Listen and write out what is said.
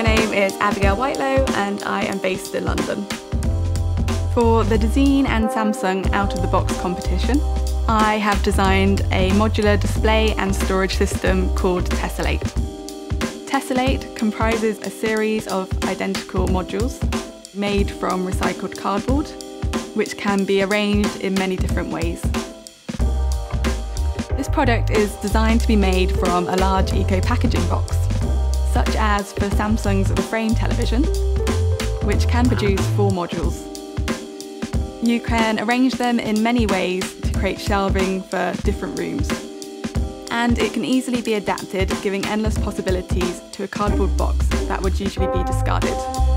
name is Abigail Whitelow and I am based in London. For the Dezeen and Samsung Out of the Box competition, I have designed a modular display and storage system called Tessellate. Tessellate comprises a series of identical modules made from recycled cardboard, which can be arranged in many different ways. This product is designed to be made from a large eco-packaging box, such as for Samsung's Frame television, which can produce four modules. You can arrange them in many ways to create shelving for different rooms. And it can easily be adapted, giving endless possibilities to a cardboard box that would usually be discarded.